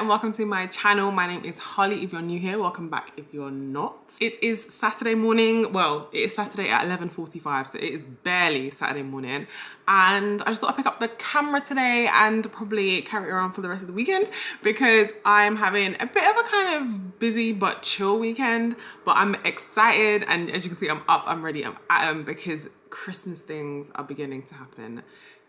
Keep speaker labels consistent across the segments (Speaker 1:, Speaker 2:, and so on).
Speaker 1: and welcome to my channel. My name is Harleigh. If you're new here, welcome back if you're not. It is Saturday morning. Well, it is Saturday at 11.45, so it is barely Saturday morning. And I just thought I'd pick up the camera today and probably carry it around for the rest of the weekend because I'm having a bit of a kind of busy but chill weekend. But I'm excited and as you can see, I'm up, I'm ready, I'm at 'em because Christmas things are beginning to happen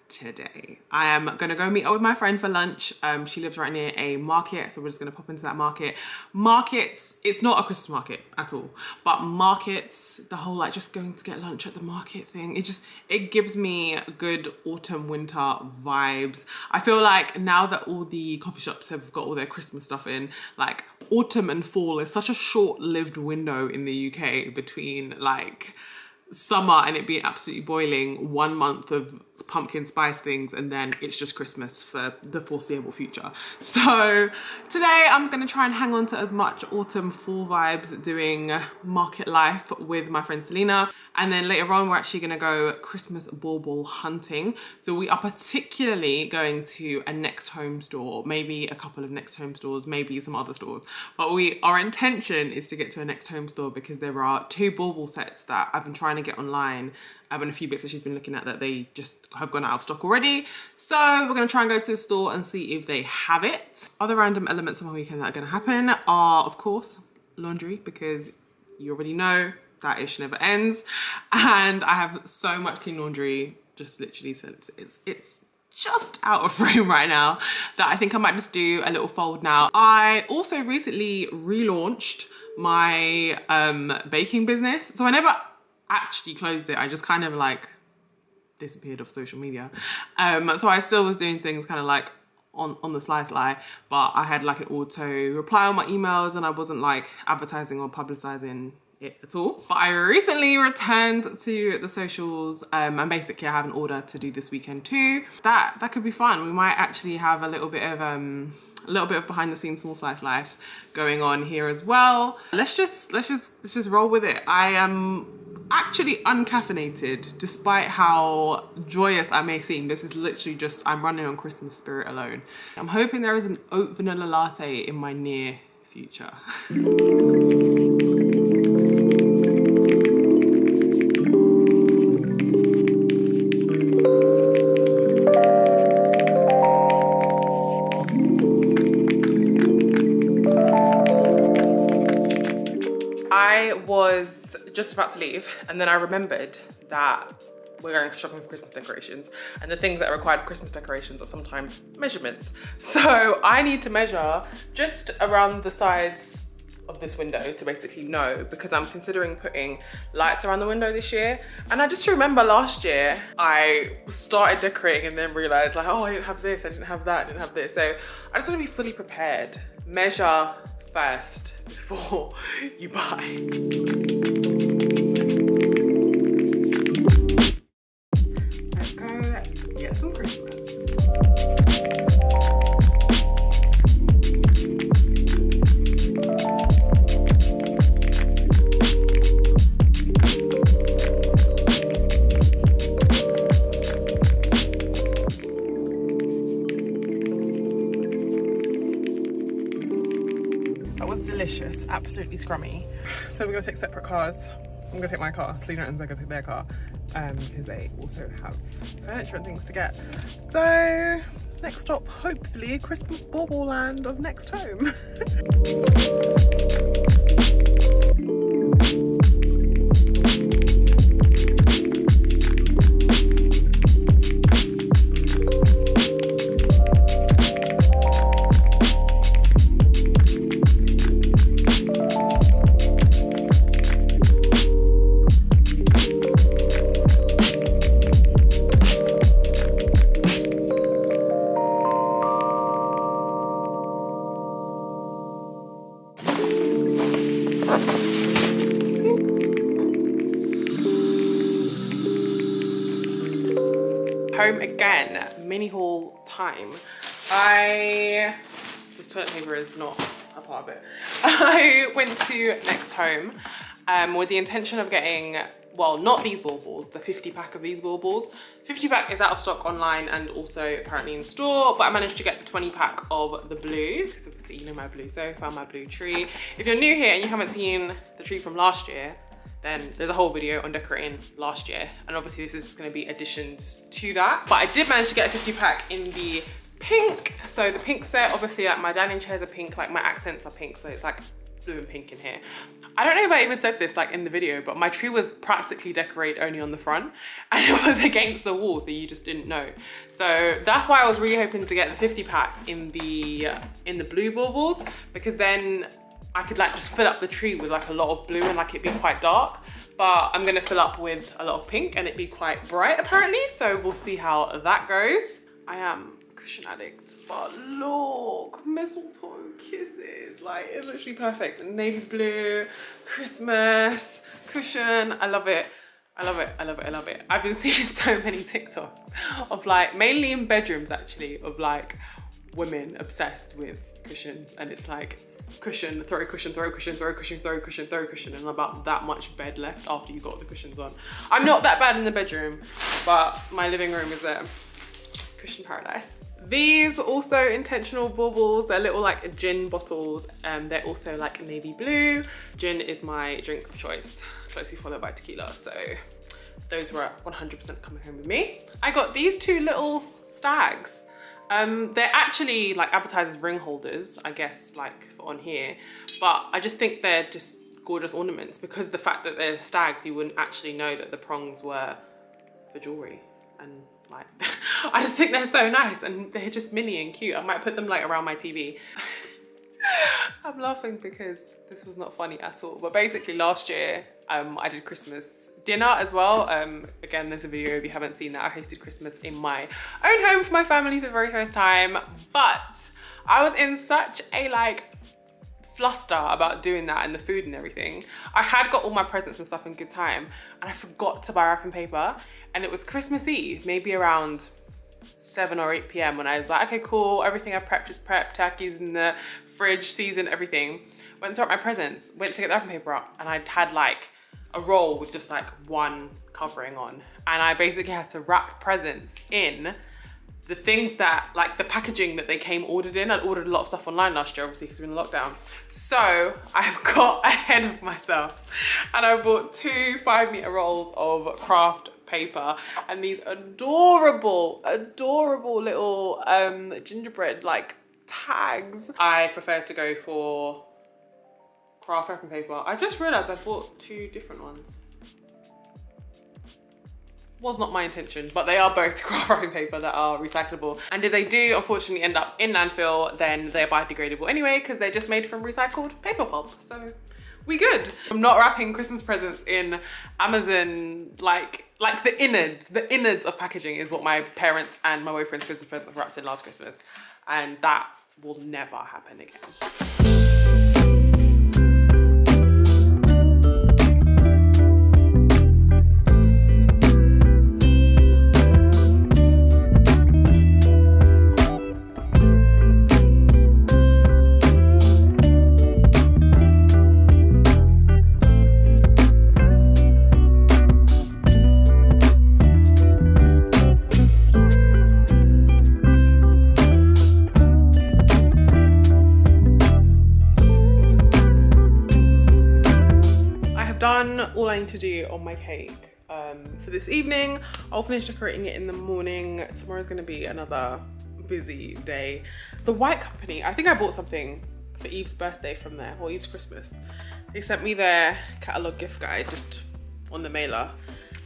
Speaker 1: today. I am gonna go meet up with my friend for lunch. Um, she lives right near a market, so we're just gonna pop into that market. Markets, it's not a Christmas market at all, but markets, the whole like just going to get lunch at the market thing, it just, it gives me good autumn, winter vibes. I feel like now that all the coffee shops have got all their Christmas stuff in, like autumn and fall is such a short-lived window in the UK between like, summer and it being absolutely boiling, one month of pumpkin spice things, and then it's just Christmas for the foreseeable future. So today I'm gonna try and hang on to as much autumn fall vibes doing market life with my friend Selena. And then later on, we're actually gonna go Christmas bauble hunting. So we are particularly going to a next home store, maybe a couple of next home stores, maybe some other stores. But we, our intention is to get to a next home store because there are two bauble sets that I've been trying to get online um, and a few bits that she's been looking at that they just have gone out of stock already. So we're gonna try and go to a store and see if they have it. Other random elements of my weekend that are gonna happen are, of course, laundry because you already know that ish never ends. And I have so much clean laundry, just literally since it's, it's just out of frame right now that I think I might just do a little fold now. I also recently relaunched my um, baking business. So I never actually closed it. I just kind of like disappeared off social media. Um, so I still was doing things kind of like on, on the sly sly, but I had like an auto reply on my emails and I wasn't like advertising or publicizing at all. But I recently returned to the socials um, and basically I have an order to do this weekend too. That that could be fun. We might actually have a little bit of um, a little bit of behind the scenes small slice life going on here as well. Let's just let's just let's just roll with it. I am actually uncaffeinated despite how joyous I may seem. This is literally just I'm running on Christmas spirit alone. I'm hoping there is an oat vanilla latte in my near future. about to leave and then I remembered that we're going shopping for Christmas decorations and the things that are required for Christmas decorations are sometimes measurements. So I need to measure just around the sides of this window to basically know because I'm considering putting lights around the window this year. And I just remember last year I started decorating and then realized like, oh, I didn't have this, I didn't have that, I didn't have this. So I just wanna be fully prepared. Measure first before you buy. Absolutely scrummy. So we're gonna take separate cars. I'm gonna take my car, so you don't gonna take their car, um, because they also have furniture and things to get. So next stop, hopefully, Christmas bauble land of next home I, this toilet paper is not a part of it. I went to Next Home um, with the intention of getting well, not these baubles, the 50 pack of these baubles. 50 pack is out of stock online and also apparently in store, but I managed to get the 20 pack of the blue, because obviously you know my blue sofa, my blue tree. If you're new here and you haven't seen the tree from last year, then there's a whole video on decorating last year. And obviously this is just gonna be additions to that. But I did manage to get a 50 pack in the pink. So the pink set, obviously like my dining chairs are pink, like my accents are pink. So it's like blue and pink in here. I don't know if I even said this like in the video, but my tree was practically decorated only on the front and it was against the wall, so you just didn't know. So that's why I was really hoping to get the 50 pack in the uh, in the blue baubles because then I could like just fill up the tree with like a lot of blue and like it'd be quite dark. But I'm gonna fill up with a lot of pink and it'd be quite bright apparently. So we'll see how that goes. I am cushion addict, but look, mistletoe kisses. Like it's literally perfect. Navy blue, Christmas, cushion, I love it. I love it, I love it, I love it. I've been seeing so many TikToks of like, mainly in bedrooms actually, of like women obsessed with cushions and it's like cushion, throw a cushion, throw a cushion, throw a cushion, throw a cushion, throw cushion, and about that much bed left after you got the cushions on. I'm not that bad in the bedroom, but my living room is a cushion paradise. These are also intentional baubles. They're little like gin bottles. Um, they're also like navy blue. Gin is my drink of choice, closely followed by tequila. So those were 100% coming home with me. I got these two little stags. Um, they're actually like advertised as ring holders, I guess, like on here. But I just think they're just gorgeous ornaments because the fact that they're stags, you wouldn't actually know that the prongs were for jewelry. And like, I just think they're so nice and they're just mini and cute. I might put them like around my TV. I'm laughing because this was not funny at all. But basically last year, um, I did Christmas dinner as well. Um, again, there's a video if you haven't seen that. I hosted Christmas in my own home for my family for the very first time. But I was in such a like fluster about doing that and the food and everything. I had got all my presents and stuff in good time and I forgot to buy wrapping paper and it was Christmas Eve, maybe around 7 or 8 p.m. when I was like, okay, cool, everything I've prepped is prepped, turkey's in the fridge, seasoned, everything. Went to wrap my presents, went to get the wrapping paper up and I'd had like a roll with just like one covering on. And I basically had to wrap presents in the things that, like the packaging that they came ordered in, I'd ordered a lot of stuff online last year, obviously, because we're in lockdown. So I've got ahead of myself and I bought two five meter rolls of craft paper and these adorable, adorable little um, gingerbread like tags. I prefer to go for craft wrapping paper. I just realized I bought two different ones was not my intention, but they are both craft wrapping paper that are recyclable. And if they do unfortunately end up in landfill, then they're biodegradable anyway, because they're just made from recycled paper pulp. So we good. I'm not wrapping Christmas presents in Amazon, like, like the innards, the innards of packaging is what my parents and my boyfriend's Christmas presents wrapped in last Christmas. And that will never happen again. To do on my cake um, for this evening. I'll finish decorating it in the morning. Tomorrow's gonna be another busy day. The White Company, I think I bought something for Eve's birthday from there, or Eve's Christmas. They sent me their catalog gift guide just on the mailer.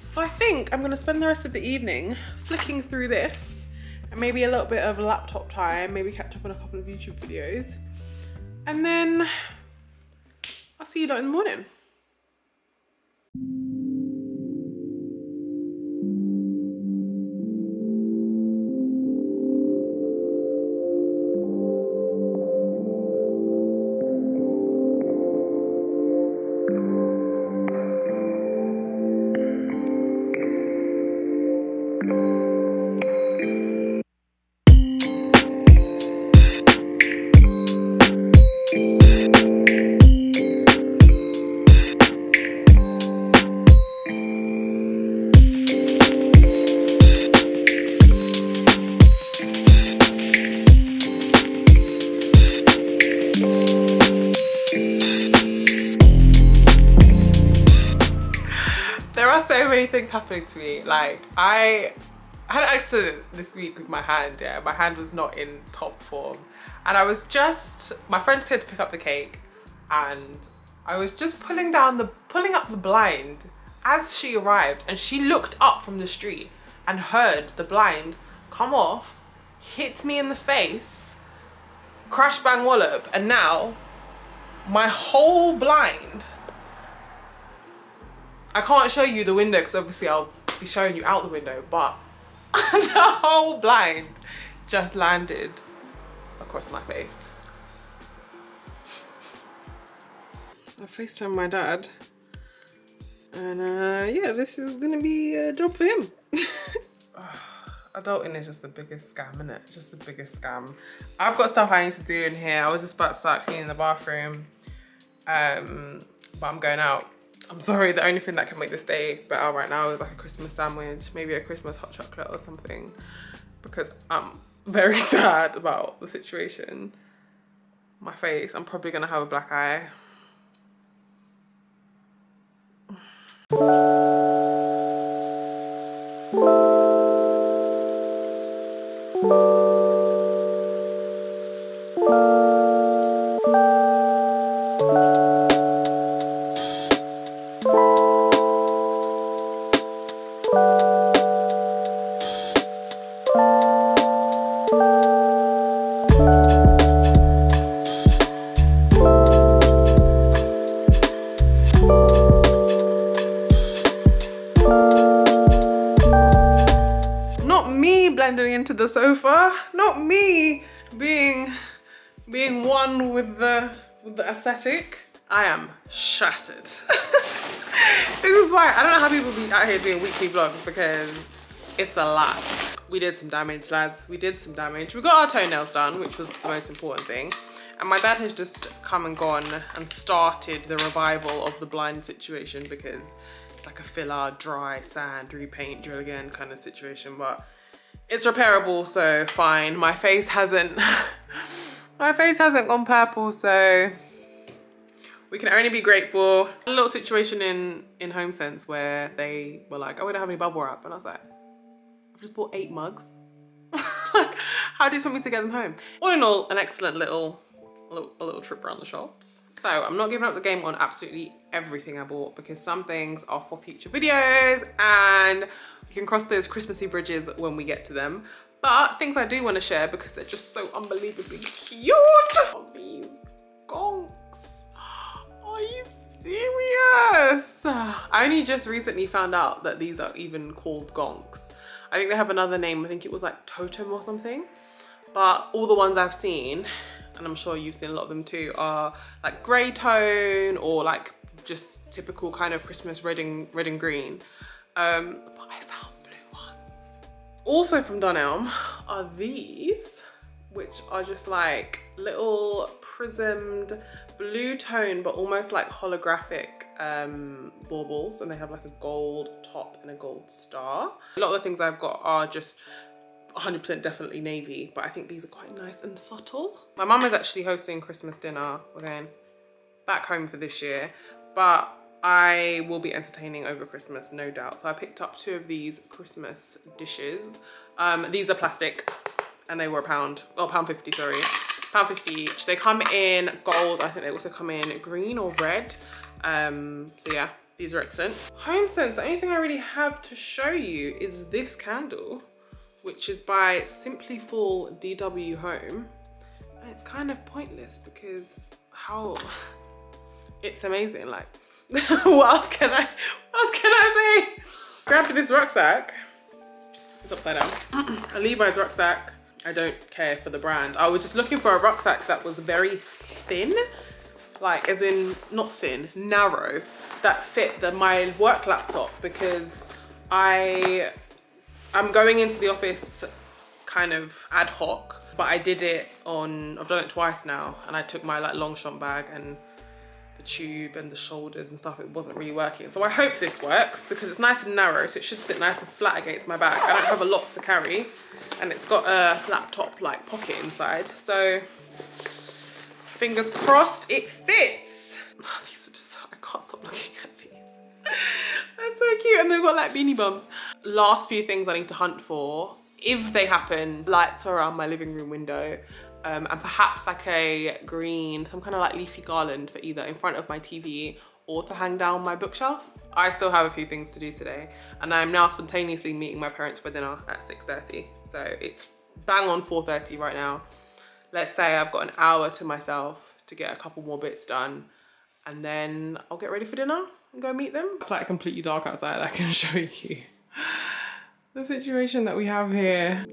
Speaker 1: So I think I'm gonna spend the rest of the evening flicking through this and maybe a little bit of laptop time, maybe catch up on a couple of YouTube videos. And then I'll see you lot in the morning. Things happening to me. Like I, had an accident this week with my hand. Yeah, my hand was not in top form, and I was just my friends said to pick up the cake, and I was just pulling down the pulling up the blind as she arrived, and she looked up from the street and heard the blind come off, hit me in the face, crash bang wallop, and now my whole blind I can't show you the window because obviously I'll be showing you out the window, but the whole blind just landed across my face. I FaceTime my dad and uh, yeah, this is gonna be a job for him. Adulting is just the biggest scam, isn't it? Just the biggest scam. I've got stuff I need to do in here. I was just about to start cleaning the bathroom, um, but I'm going out I'm sorry, the only thing that can make this day better right now is like a Christmas sandwich, maybe a Christmas hot chocolate or something, because I'm very sad about the situation. My face, I'm probably gonna have a black eye. The sofa, not me being being one with the with the aesthetic. I am shattered. this is why I don't know how people be out here doing weekly vlogs because it's a lot. We did some damage, lads. We did some damage. We got our toenails done, which was the most important thing. And my dad has just come and gone and started the revival of the blind situation because it's like a filler, dry, sand, repaint, drill again kind of situation. But it's repairable, so fine. My face hasn't, my face hasn't gone purple, so we can only be grateful. A little situation in, in HomeSense where they were like, oh, we don't have any bubble wrap. And I was like, I've just bought eight mugs. like, how do you want me to get them home? All in all, an excellent little, little, a little trip around the shops. So I'm not giving up the game on absolutely everything I bought because some things are for future videos and we can cross those Christmassy bridges when we get to them. But things I do want to share because they're just so unbelievably cute are these gonks. Are you serious? I only just recently found out that these are even called gonks. I think they have another name. I think it was like tomte or something. But all the ones I've seen, and I'm sure you've seen a lot of them too, are like grey tone or like just typical kind of Christmas red and, red and green. Um, but I. Also from Dunelm are these, which are just like little prismed blue tone, but almost like holographic um, baubles. And they have like a gold top and a gold star. A lot of the things I've got are just 100% definitely navy, but I think these are quite nice and subtle. My mum is actually hosting Christmas dinner. We're going back home for this year, but I will be entertaining over Christmas, no doubt. So I picked up two of these Christmas dishes. Um, these are plastic and they were a pound, oh, pound 50, sorry. Pound 50 each. They come in gold. I think they also come in green or red. Um, so yeah, these are excellent. HomeSense, the only thing I really have to show you is this candle, which is by Simply Full DW Home. And it's kind of pointless because how, it's amazing. Like what else can I, what else can I say? Grabbed this rucksack. It's upside down. a Levi's rucksack. I don't care for the brand. I was just looking for a rucksack that was very thin, like as in not thin, narrow, that fit the, my work laptop because I, I'm going into the office kind of ad hoc, but I did it on, I've done it twice now, and I took my like Longchamp bag and the tube and the shoulders and stuff, it wasn't really working. So I hope this works because it's nice and narrow, so it should sit nice and flat against my back. I don't have a lot to carry and it's got a laptop like pocket inside. So fingers crossed it fits. Oh, these are just, I can't stop looking at these. They're so cute. And they've got like beanie bums. Last few things I need to hunt for. If they happen, lights around my living room window. Um, and perhaps like a green, some kind of like leafy garland for either in front of my TV or to hang down my bookshelf. I still have a few things to do today and I'm now spontaneously meeting my parents for dinner at 6.30. So it's bang on 4.30 right now. Let's say I've got an hour to myself to get a couple more bits done and then I'll get ready for dinner and go meet them. It's like completely dark outside. I can show you the situation that we have here.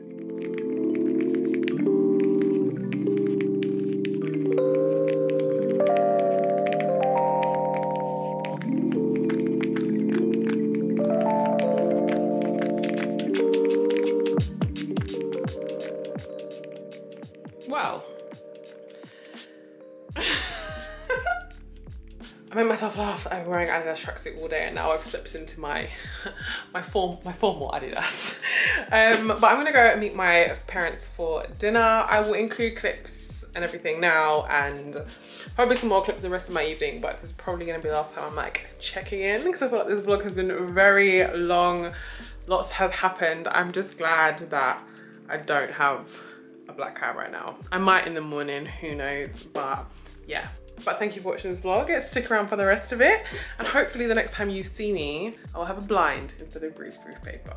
Speaker 1: Made myself laugh. I'm wearing Adidas tracksuit all day and now I've slipped into my my form my formal Adidas. Um, but I'm gonna go and meet my parents for dinner. I will include clips and everything now and probably some more clips the rest of my evening but this is probably gonna be the last time I'm like checking in because I feel like this vlog has been very long. Lots has happened. I'm just glad that I don't have a black cat right now. I might in the morning, who knows, but yeah. But thank you for watching this vlog. Stick around for the rest of it. And hopefully the next time you see me, I will have a blind instead of greaseproof paper.